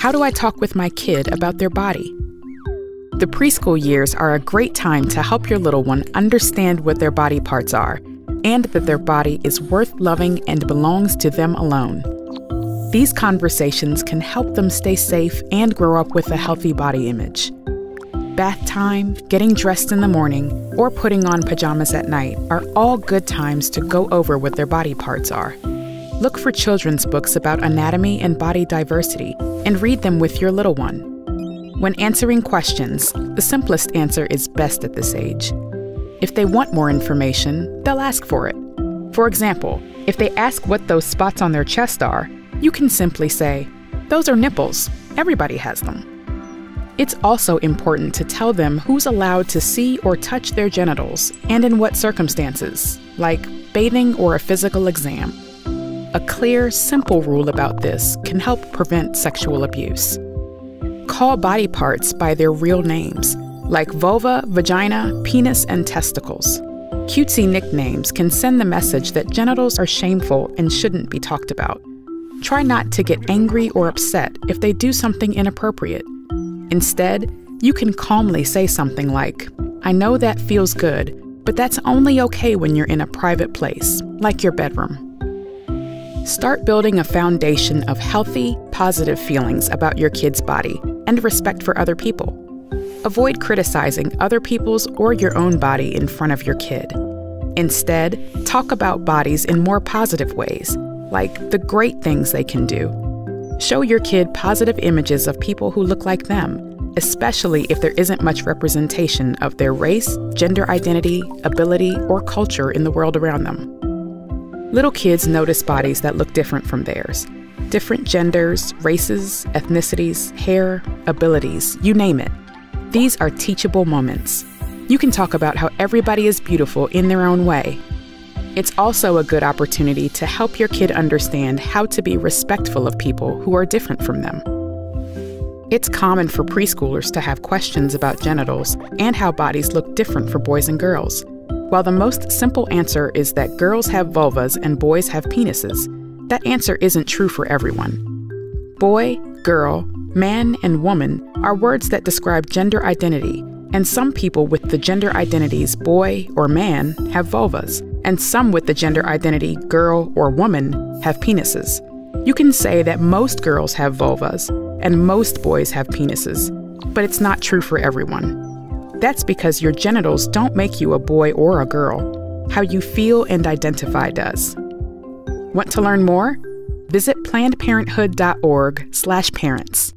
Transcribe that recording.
How do I talk with my kid about their body? The preschool years are a great time to help your little one understand what their body parts are and that their body is worth loving and belongs to them alone. These conversations can help them stay safe and grow up with a healthy body image. Bath time, getting dressed in the morning, or putting on pajamas at night are all good times to go over what their body parts are. Look for children's books about anatomy and body diversity and read them with your little one. When answering questions, the simplest answer is best at this age. If they want more information, they'll ask for it. For example, if they ask what those spots on their chest are, you can simply say, Those are nipples. Everybody has them. It's also important to tell them who's allowed to see or touch their genitals and in what circumstances, like bathing or a physical exam. A clear, simple rule about this can help prevent sexual abuse. Call body parts by their real names, like vulva, vagina, penis, and testicles. Cutesy nicknames can send the message that genitals are shameful and shouldn't be talked about. Try not to get angry or upset if they do something inappropriate Instead, you can calmly say something like, I know that feels good, but that's only okay when you're in a private place, like your bedroom. Start building a foundation of healthy, positive feelings about your kid's body and respect for other people. Avoid criticizing other people's or your own body in front of your kid. Instead, talk about bodies in more positive ways, like the great things they can do Show your kid positive images of people who look like them, especially if there isn't much representation of their race, gender identity, ability, or culture in the world around them. Little kids notice bodies that look different from theirs different genders, races, ethnicities, hair, abilities, you name it. These are teachable moments. You can talk about how everybody is beautiful in their own way it's also a good opportunity to help your kid understand how to be respectful of people who are different from them. It's common for preschoolers to have questions about genitals and how bodies look different for boys and girls. While the most simple answer is that girls have vulvas and boys have penises, that answer isn't true for everyone. Boy, girl, man, and woman are words that describe gender identity, and some people with the gender identities boy or man have vulvas, and some with the gender identity girl or woman have penises. You can say that most girls have vulvas and most boys have penises, but it's not true for everyone. That's because your genitals don't make you a boy or a girl. How you feel and identify does. Want to learn more? Visit plannedparenthood.org/parents.